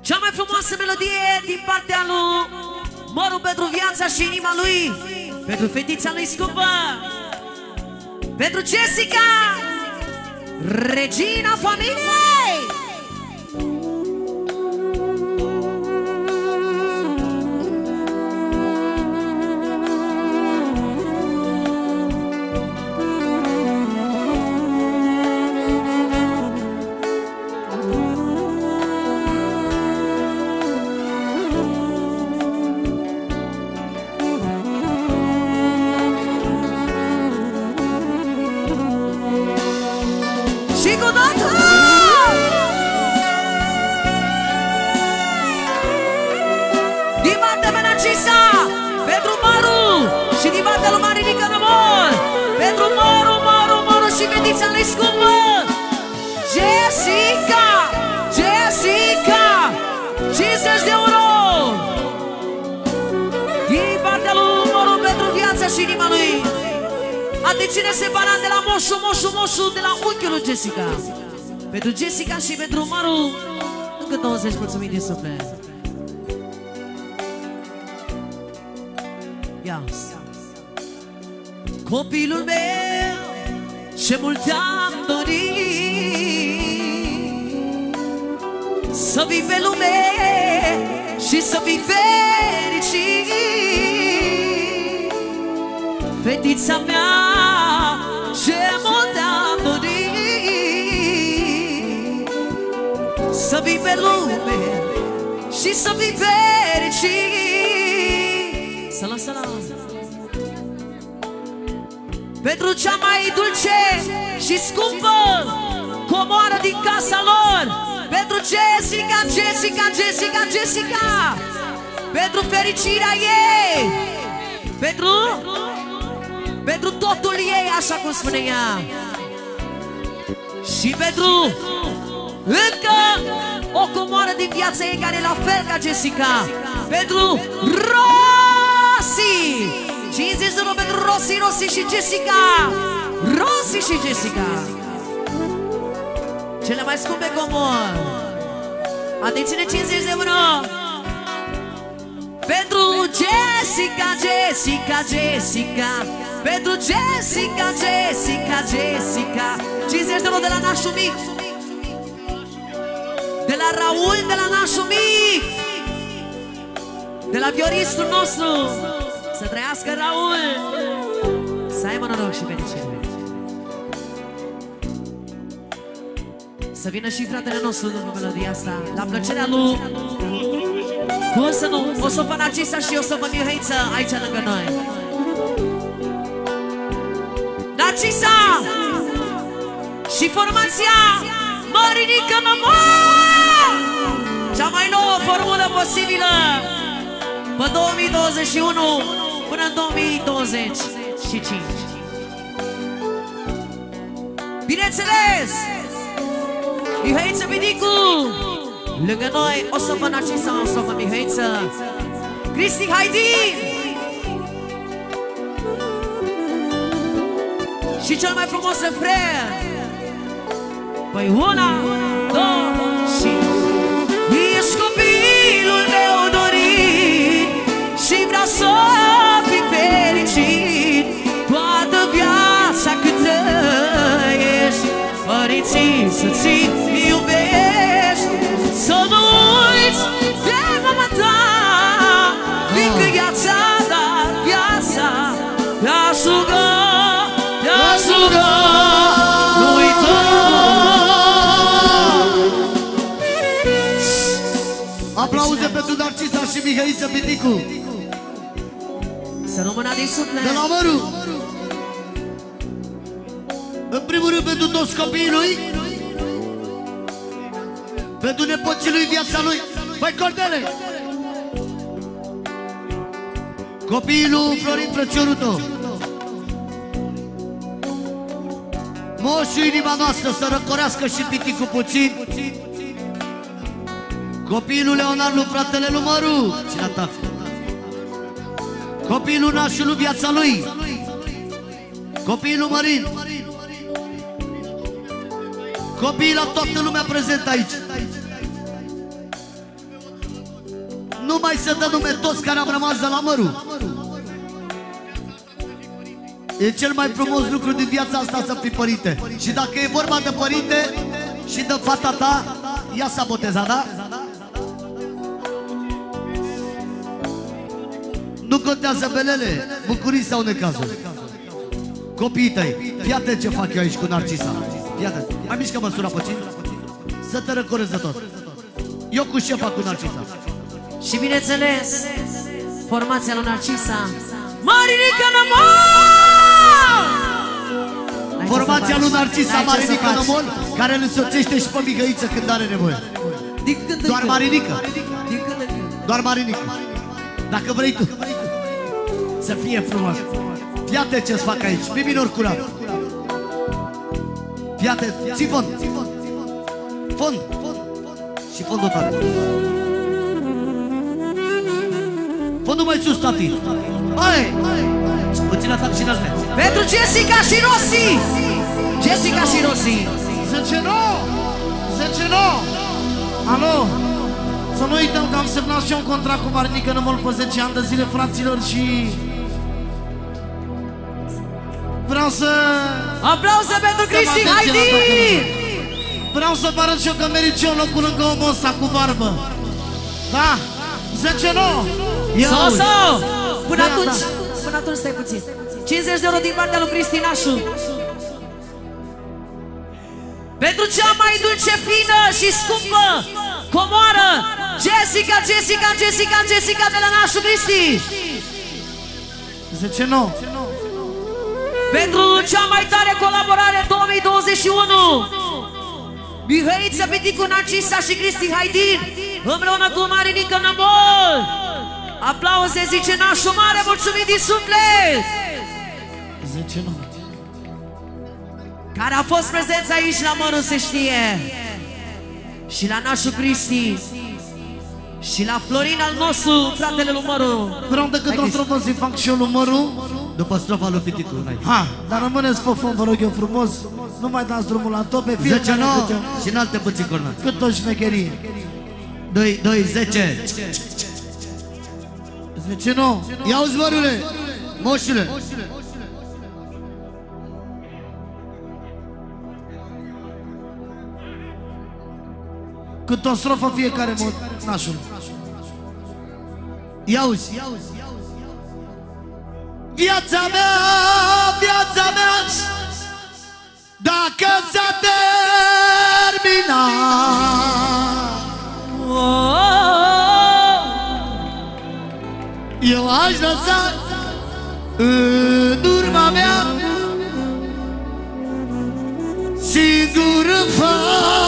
Cea mai frumoasă melodie din partea lui Moru pentru viața și inima lui Pentru fetița lui scumpă. Pentru Jessica Regina familiei Și fetița lui scumpă Jessica Jessica 50 de euro Din partea lui Maru Pentru viața și inima lui a deține separat de la moșu, moșu, moșu, de la unchiul lui Jessica. Pentru Jessica și pentru Maru, încă 20 mulțumiri din suflet. Ia. Copilul meu, ce mult am dorit. Să vii pe lume și să fii fericit Fetița mea ce mult am dorit. Să vii pe lume și să fii fericit Să lasă la Pentru cea mai dulce și scumpă comoară din casa lor. Pentru Jessica, Jessica, Jessica, Jessica. Pentru fericirea ei. Pentru pentru totul ei, așa cum spune ea. Și pentru încă o comoară din viața ei care e la fel ca Jessica. Pentru Rossi 50 de euro pentru Rossi, Rossi și Jessica! Rossi și Jessica! Cele mai scumpe comori. Atențiune 50 de euro pentru Jessica, Jessica, Jessica! Pentru Jessica, Jessica, Jessica! 50 de euro de la nașul mic! De la Raul, de la nașul mic! De la vioristul nostru Să trăiască Raul! Să aibă noroc și fericire. Să vină și fratele nostru după melodia asta La plăcerea lui. Cum să nu? O să vă Narcisa și o să vă Mihăiță aici lângă noi. Narcisa! Și formația Marinică Mămor Cea mai nouă formulă posibilă Pe 2021 până în 2025 Bineînțeles! Mihăiță Bidicu Lângă noi o să vă Narcisa, o să vă Mihăiță. Cristi Haidin! Și cel mai frumos refren. Păi una, două Părinții să-ți iubești. Să nu uiți de mama ta Fiindcă ea ți-a dat viața Te-aș ruga, te-aș ruga Nu uita Aplauze pentru Narcisa și Mihăiță Piticu. Să rămână din suflet. De la Măru. În primul rând pentru toți copiii lui? Pentru nepoții lui, viața lui? Păi Cordele! Copiii lui Florin Frățioruto Moșul inima noastră să răcorească și Piticu puțin. Copilul Leonard lui fratele lui Măruț. Ține ta Copilul nașului viața lui. Copilul Mărin Copiii la toată lumea prezent aici Nu mai să dă nume toți care am rămas de la mărul. E cel mai frumos lucru din viața asta să fii părinte. Și dacă e vorba de părinte și de fata ta, ea s-a botezat, da? Nu contează belele, bucurii sau necazuri. Copiii tăi, fii atent ce fac eu aici cu Narcisa. Fii atent. Mai mișcă măsura puțin. Să te răcorezi de tot. Eu cu șefa cu Narcisa. Și bineînțeles, formația lui Narcisa Marinică Nămol! Hai să Formația faci. lui Narcisa Hai ce să Marinică faci. Nămol, care îl însoțește și pe Mihăiță când are nevoie. Din când în Doar când. Marinică. Din când în când. Doar Marinică. Dacă vrei tu. Să fie frumos. Iată ce-ți fac aici. Mi minor curat. Iată, ții fond. Fond. Și fondul tare. Fondul mai sus, tati. Hai! Puțin atac și în Pentru Jessica și Rossi Jessica și Rossi 10 9 10 9 Alo Să nu uităm că am semnat și eu un contract cu Marinică Nămol pe 10 ani de zile, fraților, și... Vreau să... Aplauze pentru Cristi atenție la Haidi! toată lumea. Vreau să vă arăt și eu că merit și eu locul lângă omul ăsta cu barbă. Da? 10 9 So, so Până Da, atunci. Da. Până atunci stai puțin. 50 de euro din partea lui Cristi Nașu. Pentru cea mai dulce, fină și scumpă Comoară Jessica, Jessica, Jessica, Jessica de la Nașu Cristi. 10 9 Pentru cea mai tare colaborare 2021 Mihăiță Piticu Narcisa și Cristi Haidin Împreună cu Marinică Nămol Aplauze zice Nașu Mare, mulțumim din suflet. 10 9 Care a fost prezenți aici la Mărul se știe. Și la Nașu Cristi. Și la Florin al nostru, fratele lui Măru Vreau decât o strofă să-i fac și eu numărul După strofa lui Piticu. hai. Ha, dar rămâneți pe fond, vă rog eu frumos Nu mai dați drumul la tope 10 Fiecare 9 câte, și în alte puțin cornat. cât o șmecherie 2 2 10. 10 9 Ia uzi mărule. Moșule. Cât o strofă fiecare mod nașul Ia uzi. Viața mea, viața mea Dacă ți-a terminat. Eu aș lăsa în urma mea Singură fata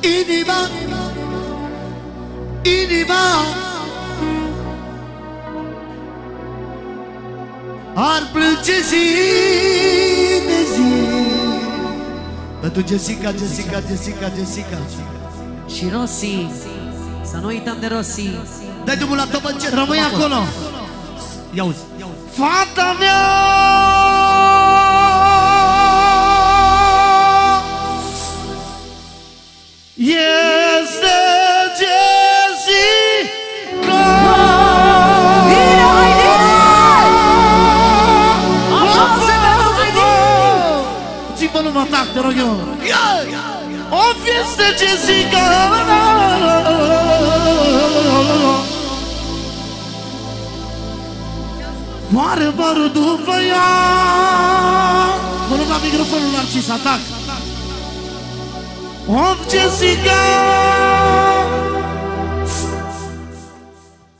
Inima. Inima. Ar plânge zi de zi. Pentru Jessica, Jessica, Jessica, Jessica. Și Rossi. Să nu uităm de Rossi. Dai drumul la topă încet. Rămâi acolo. Ia uzi. Fata mea te rog eu O este Jessica Mare barul după ea Mă rog la microfonul Narcis, atac Of Jessica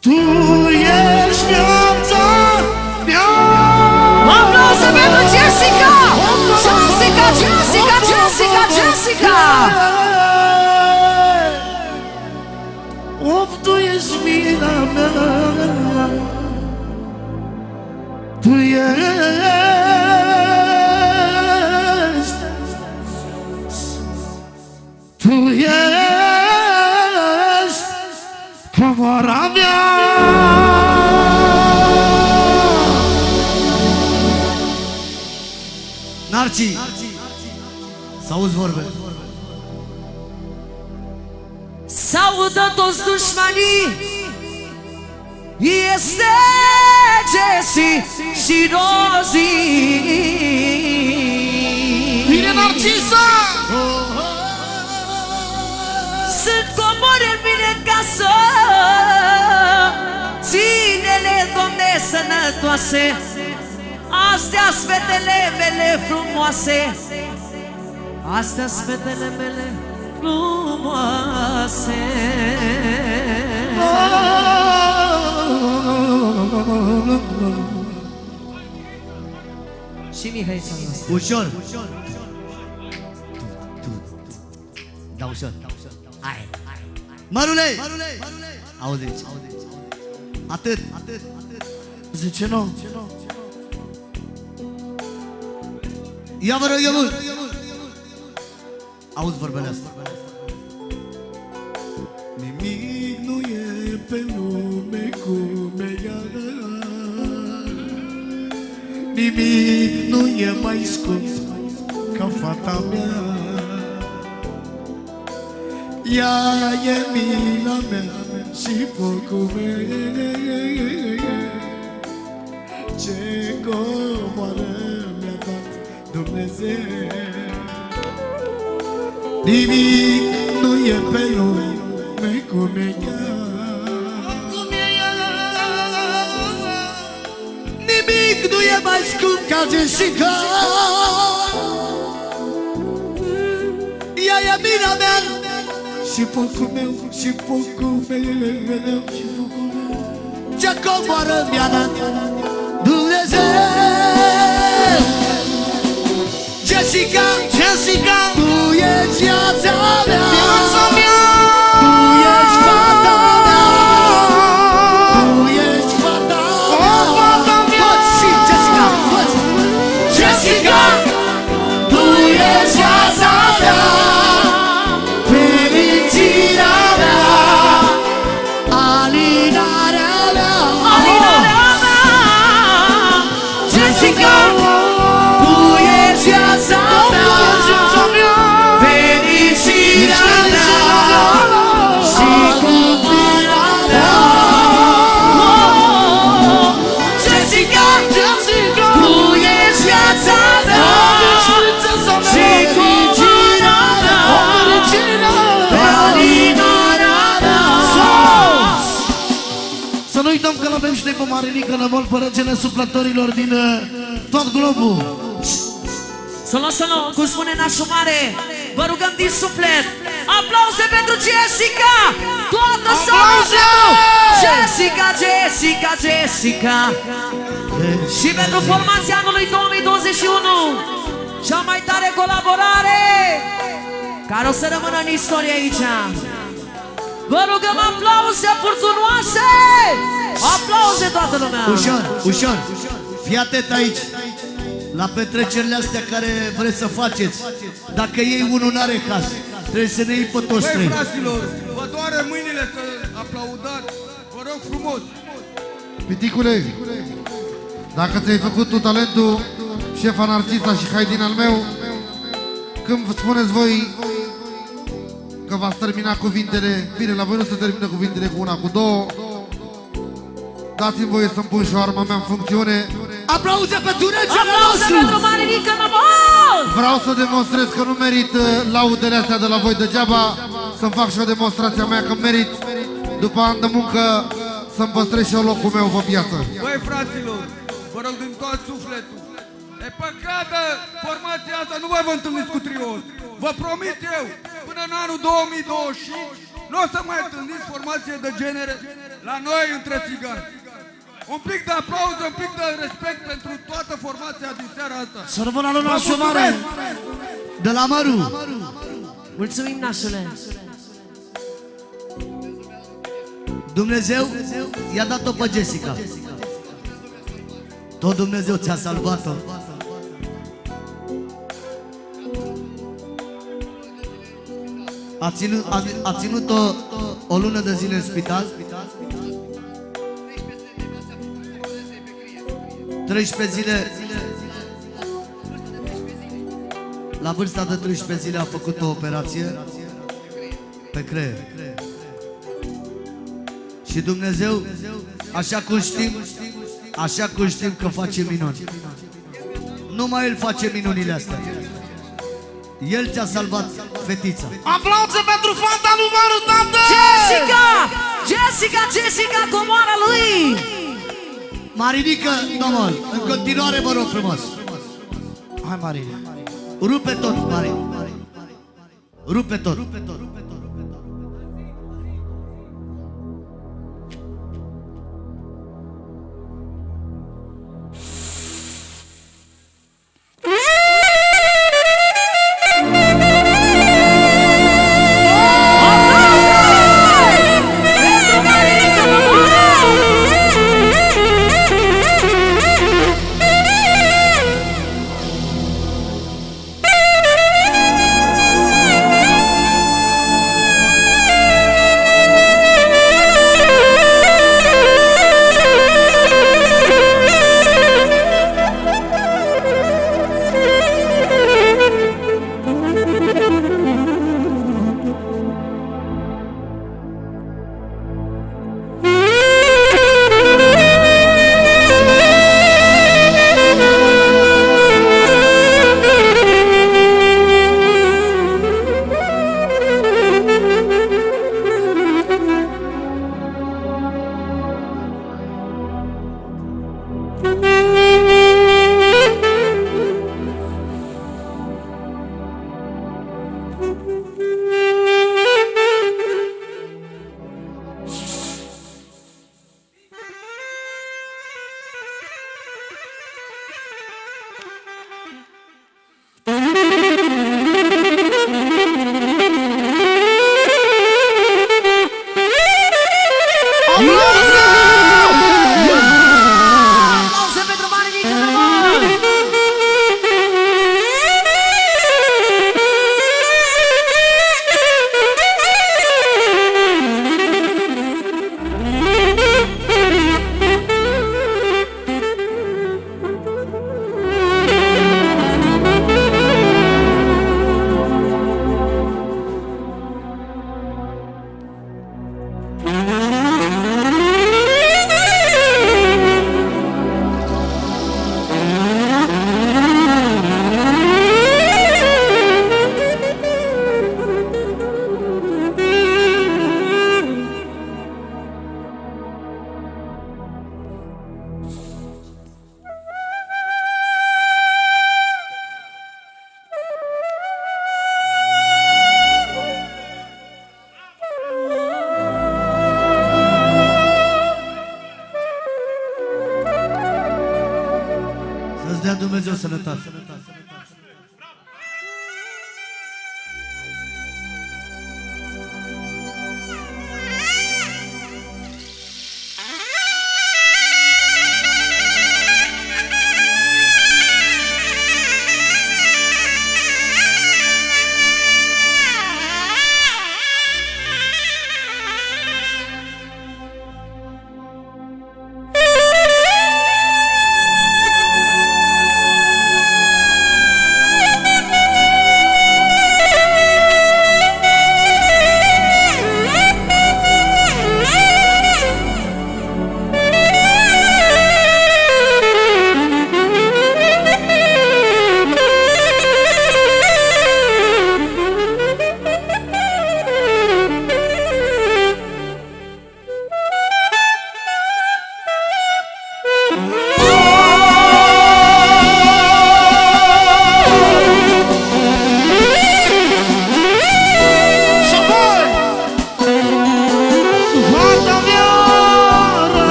Tu ești muzyka! Obdujesz mi na mela Tu jest Tu jest Komora Narci. Narci. Să auzi vorbe. S-audă toți dușmanii. Este Jesse și Rozi Bine, Narcisa! Sunt comori în mine în casă. Ține-le, Doamne, sănătoase. Astea-s fetele mele frumoase Astea-s fetele mele frumoase Și Mihai s-a lăsat. Ușor. Da, ușor. Hai. Mărule! Auziți. Atât. Atât. Zice nu. Ia vă rog eu mult. Auzi vorbele astea. Nimic nu e pe lume cum e ea. Nimic nu e mai scump ca fata mea. Ea e mila mea și focul meu. Ce comoară mi-a dat Dumnezeu Nimic nu e pe lume cum e ea Nimic nu e mai scump ca Jessica Ea e mina mea Și focul meu, și focul meu Și focul meu comoară mi-a dat Dumnezeu Jessica, Jessica, tu je zjadzana. Ty l-avem și noi pe Marinică Nămol, părăgele suflătorilor din uh, tot globul. Să luăm, să luăm, cum spune nașul mare Vă rugăm din suflet. Aplauze pentru Jessica! Toată sautul Jessica, Jessica, Jessica! Și pentru formația anului 2021 Cea mai tare colaborare Care o să rămână în istorie aici. Vă rugăm aplauze furtunoase Aplauze toată lumea! Ușor, ușor. Fii atent aici La petrecerile astea care vreți să faceți. Dacă ei unul n-are casă Trebuie să ne iei pe toți Băi, trei. fraților, vă doare mâinile să aplaudați. Vă rog frumos. Piticule, dacă ți-ai făcut tu talentul, șefa Narcisa și Haidin al meu, când spuneți voi că v-ați terminat cuvintele, bine, la voi nu se termină cuvintele cu una, cu două, dați-mi voie să-mi pun și o arma mea în funcțiune. Aplauze pentru regele Aplauze nostru pentru Marinică Nămol Vreau să demonstrez că nu merit uh, laudele astea de la voi degeaba, să-mi fac și o demonstrație a mea că merit, după ani de muncă, să-mi păstrez și eu locul meu pe piață. Băi, fraților, vă rog din tot sufletul. E păcată, formația asta nu vă vă întâlniți cu triul. Vă promit eu, până în anul 2025, nu o să mai întâlniți formație de genere la noi între țigani. Un pic de aplauze, un pic de respect pentru toată formația din seara asta. Să rămână lui Vă nașul mare. mulțumesc! De la Măru Mulțumim, nașule Dumnezeu i-a dat-o pe Jessica Tot Dumnezeu ți-a salvat-o A ținut, a, a ținut-o o lună de zile în spital 13 zile La vârsta de 13 zile a făcut o operație pe creier. Și Dumnezeu, așa cum știm, așa cum știm că face minuni. Numai El face minunile astea. El ți-a salvat fetița. Aplauze pentru fata lui Maru, tată! Jessica! Jessica, Jessica, comoara lui! Marinică, domnul, în continuare vă rog frumos. Hai, Marine. Rupe tot, Mari. Rupe tot. Aplauze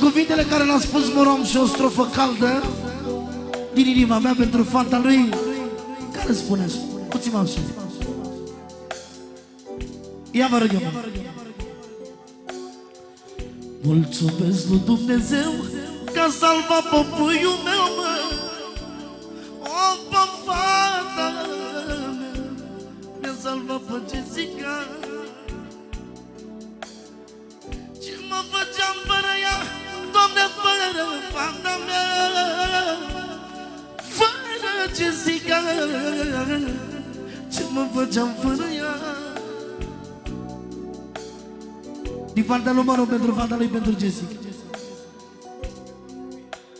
cuvintele care le-a spus Morom și o strofă caldă Din inima mea pentru fata lui Care spuneți? Puțin mai sus Ia vă rog eu, mă. Mulțumesc lui Dumnezeu Că a salvat păpuiul meu, mă Fără Jessica Ce mă făceam fără ea. Din partea lui Maro pentru fata lui pentru Jessica.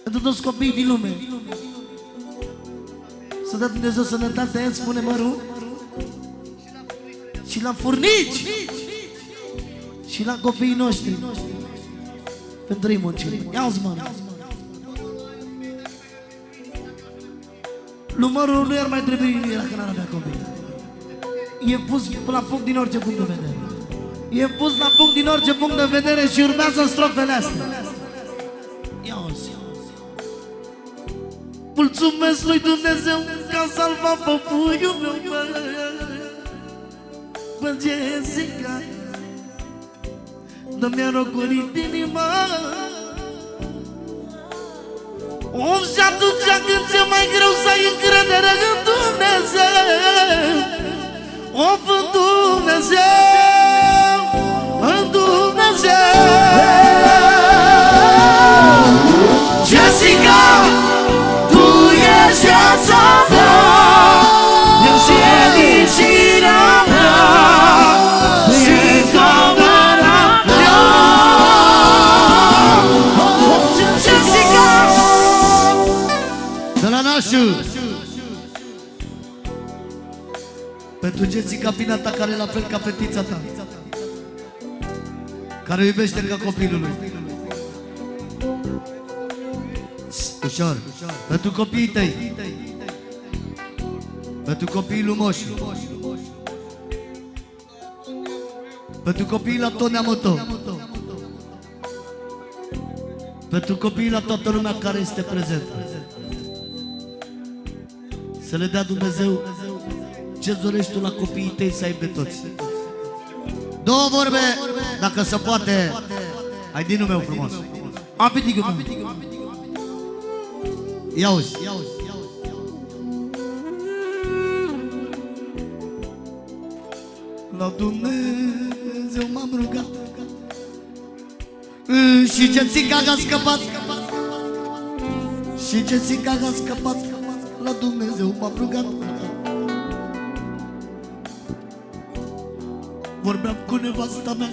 Pentru toți copiii din lume. Să dea Dumnezeu sănătate, spune Măru Și la furnici Și la copiii noștri. Pentru ei muncire Ia-ți mă Lui Măru nu i-ar mai trebui nimic dacă n-ar avea copii E pus la punct din orice punct de vedere E pus la punct din orice punct de vedere și urmează strofele astea. Ia -ozi. Mulțumesc lui Dumnezeu că a salvat păpuiul meu, bă, bă, Jessica. Nu mi-a rocorit inima. Om și atunci când ți mai greu să ai încredere în Dumnezeu. O, în Dumnezeu Pentru Jessica Pinata care e la fel ca fetița ta Care o iubește ca copilul lui. Ușor. Pentru copiii tăi. Pentru copiii lui Moș Pentru copiii la tot neamul tău Pentru copiii la toată lumea care este prezentă. Să le dea Dumnezeu ce dorești tu la copiii tăi să aibă toți. Două vorbe, dacă se poate, ai din meu frumos. Apetică, mă. Ia uzi. La Dumnezeu m-am rugat Și Jessica a scăpat Și Jessica a scăpat La Dumnezeu m-am rugat Vorbeam cu nevasta mea.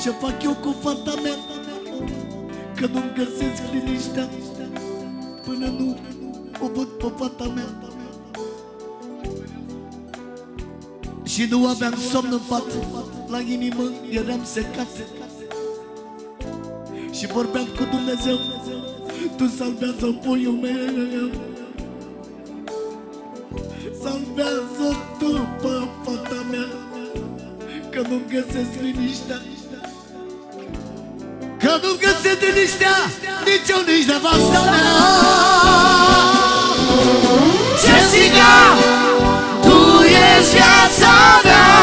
Ce fac eu cu fata mea? Că nu-mi găsesc liniștea Până nu o văd pe fata mea. Și nu aveam somn în pat La inimă eram secat. Și vorbeam cu Dumnezeu Tu salvează puiul meu. Salvează tu. pe fata mea Că nu-mi găsesc liniștea. Că nu-mi găsesc liniștea Nici eu, nici nevasta mea. Jessica, tu ești viața mea